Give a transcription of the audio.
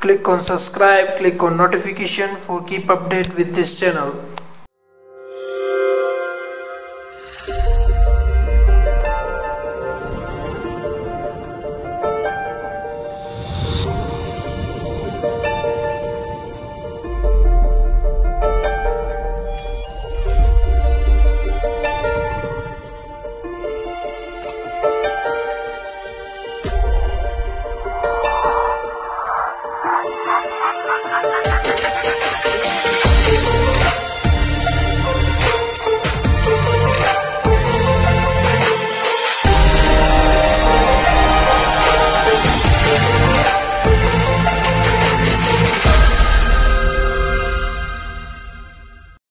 click on subscribe click on notification for keep update with this channel Ha ha!